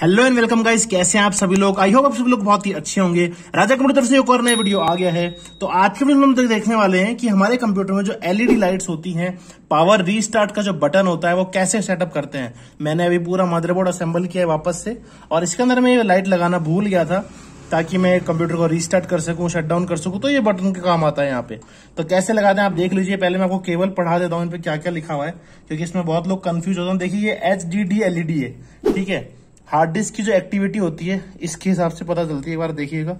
Hello and welcome guys कैसे हैं आप सभी लोग? आई होप आप सभी लोग बहुत ही अच्छे होंगे। राजा कंप्यूटर से एक और नया वीडियो आ गया है। तो आज के वीडियो में हम देखने वाले हैं कि हमारे कंप्यूटर में जो एलईडी लाइट्स होती हैं पावर रीस्टार्ट का जो बटन होता है, वो कैसे सेटअप करते हैं? मैंने अभी पूरा मदरबोर्ड असेंबल किया है वापस से। और इसके अंदर मैं ये लाइट लगाना भूल गया था, ताकि मैं कंप्यूटर को रीस्टार्ट कर सकूँ शट डाउन कर सकूँ। तो ये बटन के काम आता है यहाँ पे। तो कैसे लगाते हैं आप देख लीजिए। पहले मैं आपको केवल पढ़ा देता हूँ, इन पे क्या क्या लिखा हुआ है, क्योंकि इसमें बहुत लोग कंफ्यूज होते हैं। देखिए, ये एच डी डी एलईडी है, ठीक है? हार्ड डिस्क की जो एक्टिविटी होती है, इसके हिसाब से पता चलती है, एक बार देखिएगा,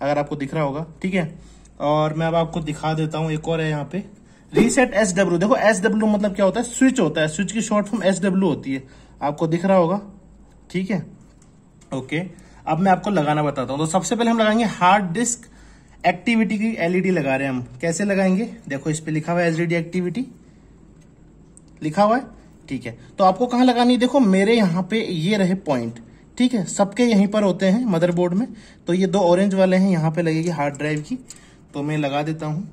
अगर आपको दिख रहा होगा, ठीक है? और मैं अब आपको दिखा देता हूँ, एक और है यहाँ पे। रीसेट एस डब्ल्यू देखो एस डब्ल्यू मतलब क्या होता है? स्विच होता है। स्विच की शॉर्ट फॉर्म एस डब्ल्यू होती है। आपको दिख रहा होगा, ठीक है? ओके अब मैं आपको लगाना बताता हूँ। तो सबसे पहले हम लगाएँगे हार्ड डिस्क एक्टिविटी की एलईडी लगा रहे हैं हम। कैसे लगाएँगे? देखो, इस पे लिखा हुआ है एसडीडी एक्टिविटी लिखा हुआ है? ठीक है। तो आपको कहाँ लगानी देखो, मेरे यहाँ पे ये रहे पॉइंट ठीक है? सबके यहीं पर होते हैं मदरबोर्ड में। तो ये दो ऑरेंज वाले हैं, यहाँ पे लगेगी हार्ड ड्राइव की। तो मैं लगा देता हूँ।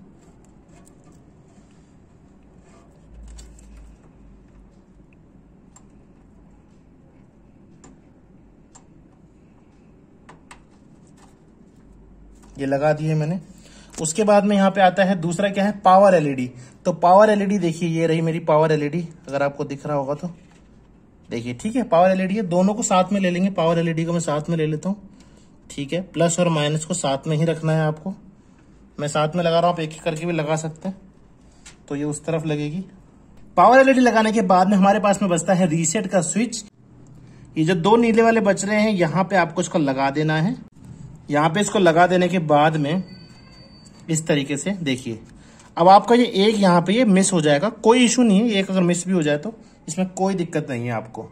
ये लगा दिए मैंने। उसके बाद में यहाँ पे आता है, दूसरा क्या है? पावर एलईडी तो पावर एलईडी देखिए, ये रही मेरी पावर एलईडी अगर आपको दिख रहा होगा तो। देखिए, ठीक है पावर एलईडी है दोनों को साथ में ले लेंगे। पावर एलईडी को मैं साथ में ले लेता हूँ। ठीक है प्लस और माइनस को साथ में ही रखना है आपको। मैं साथ में लगा रहा हूँ, आप एक एक करके भी लगा सकते हैं। तो ये उस तरफ़ लगेगी। पावर एलईडी लगाने के बाद में हमारे पास में बचता है रीसेट का स्विच ये जो दो नीले वाले बच रहे हैं, यहाँ पे आपको इसको लगा देना है। यहाँ पे इसको लगा देने के बाद में इस तरीके से देखिए। अब आपका ये एक यहाँ पे ये मिस हो जाएगा। कोई इशू नहीं है। एक अगर मिस भी हो जाए तो इसमें कोई दिक्कत नहीं है आपको।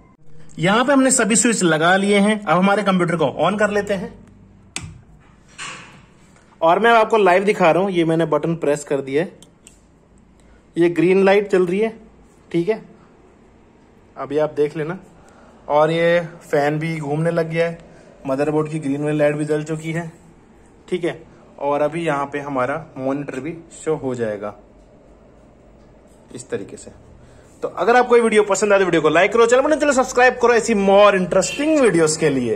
यहाँ पे हमने सभी स्विच लगा लिए हैं। अब हमारे कंप्यूटर को ऑन कर लेते हैं। और मैं आपको लाइव दिखा रहा हूँ। ये मैंने बटन प्रेस कर दिया है। ये ग्रीन लाइट चल रही है। ठीक है? अभी आप देख लेना। और ये फ़ैन भी घूमने लग गया है। मदरबोर्ड की ग्रीन वाली लाइट भी जल चुकी है। ठीक है? और अभी यहाँ पे हमारा मॉनिटर भी शो हो जाएगा। इस तरीके से। तो अगर आपको ये वीडियो पसंद आए तो वीडियो को लाइक करो, चैनल चलो सब्सक्राइब करो। ऐसी मोर इंटरेस्टिंग वीडियोस के लिए।